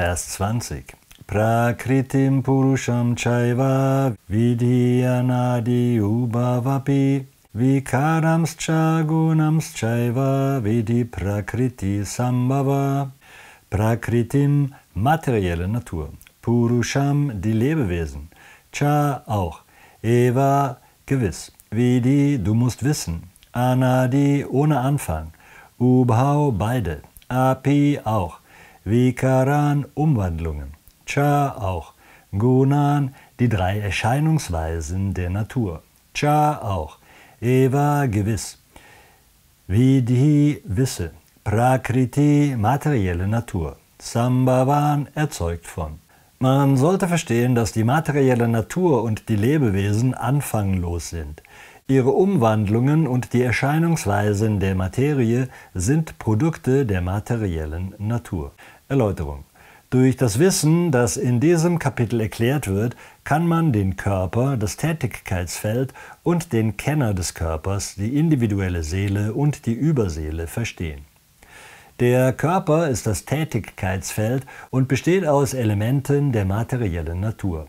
Vers 20. Prakritim Purusham Chaiva Vidyanadi Ubhavapi Vikaramscha Gunamschaiva Vidi Prakriti Sambhava. Prakritim materielle Natur. Purusham die Lebewesen. Cha auch. Eva gewiss. Vidi du musst wissen. Anadi ohne Anfang. Ubhau beide. Api auch Vikaran Umwandlungen. Cha auch, Gunan die drei Erscheinungsweisen der Natur, Cha auch, Eva gewiss, Vidhi wisse, Prakriti materielle Natur, Sambhavan erzeugt von. Man sollte verstehen, dass die materielle Natur und die Lebewesen anfanglos sind. Ihre Umwandlungen und die Erscheinungsweisen der Materie sind Produkte der materiellen Natur. Erläuterung. Durch das Wissen, das in diesem Kapitel erklärt wird, kann man den Körper, das Tätigkeitsfeld und den Kenner des Körpers, die individuelle Seele und die Überseele verstehen. Der Körper ist das Tätigkeitsfeld und besteht aus Elementen der materiellen Natur.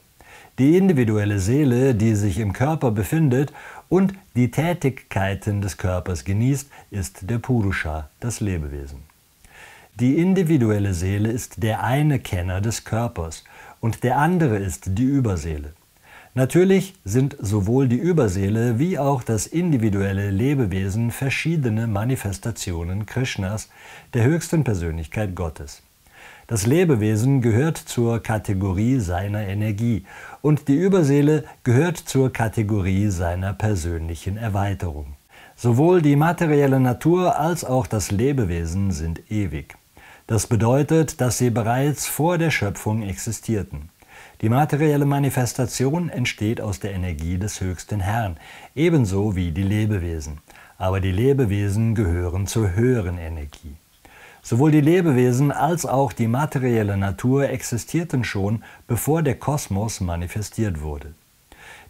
Die individuelle Seele, die sich im Körper befindet und die Tätigkeiten des Körpers genießt, ist der Purusha, das Lebewesen. Die individuelle Seele ist der eine Kenner des Körpers und der andere ist die Überseele. Natürlich sind sowohl die Überseele wie auch das individuelle Lebewesen verschiedene Manifestationen Krishnas, der höchsten Persönlichkeit Gottes. Das Lebewesen gehört zur Kategorie seiner Energie und die Überseele gehört zur Kategorie seiner persönlichen Erweiterung. Sowohl die materielle Natur als auch das Lebewesen sind ewig. Das bedeutet, dass sie bereits vor der Schöpfung existierten. Die materielle Manifestation entsteht aus der Energie des höchsten Herrn, ebenso wie die Lebewesen. Aber die Lebewesen gehören zur höheren Energie. Sowohl die Lebewesen als auch die materielle Natur existierten schon, bevor der Kosmos manifestiert wurde.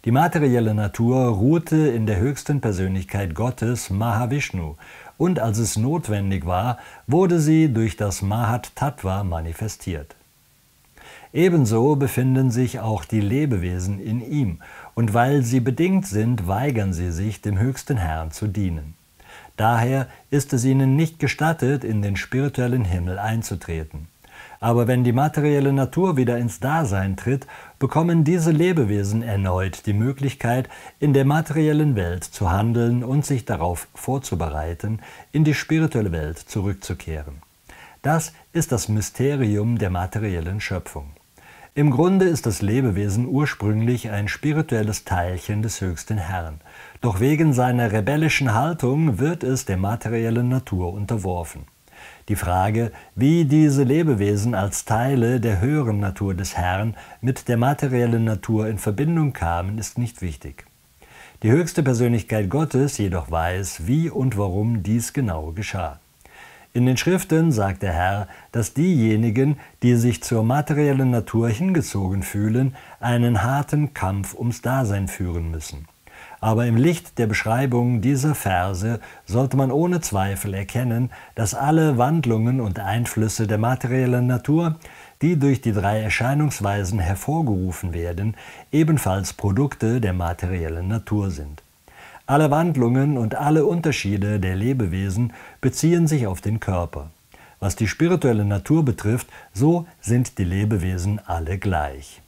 Die materielle Natur ruhte in der höchsten Persönlichkeit Gottes, Mahavishnu, und als es notwendig war, wurde sie durch das Mahat Tattva manifestiert. Ebenso befinden sich auch die Lebewesen in ihm, und weil sie bedingt sind, weigern sie sich, dem höchsten Herrn zu dienen. Daher ist es ihnen nicht gestattet, in den spirituellen Himmel einzutreten. Aber wenn die materielle Natur wieder ins Dasein tritt, bekommen diese Lebewesen erneut die Möglichkeit, in der materiellen Welt zu handeln und sich darauf vorzubereiten, in die spirituelle Welt zurückzukehren. Das ist das Mysterium der materiellen Schöpfung. Im Grunde ist das Lebewesen ursprünglich ein spirituelles Teilchen des höchsten Herrn, doch wegen seiner rebellischen Haltung wird es der materiellen Natur unterworfen. Die Frage, wie diese Lebewesen als Teile der höheren Natur des Herrn mit der materiellen Natur in Verbindung kamen, ist nicht wichtig. Die höchste Persönlichkeit Gottes jedoch weiß, wie und warum dies genau geschah. In den Schriften sagt der Herr, dass diejenigen, die sich zur materiellen Natur hingezogen fühlen, einen harten Kampf ums Dasein führen müssen. Aber im Licht der Beschreibung dieser Verse sollte man ohne Zweifel erkennen, dass alle Wandlungen und Einflüsse der materiellen Natur, die durch die drei Erscheinungsweisen hervorgerufen werden, ebenfalls Produkte der materiellen Natur sind. Alle Wandlungen und alle Unterschiede der Lebewesen beziehen sich auf den Körper. Was die spirituelle Natur betrifft, so sind die Lebewesen alle gleich.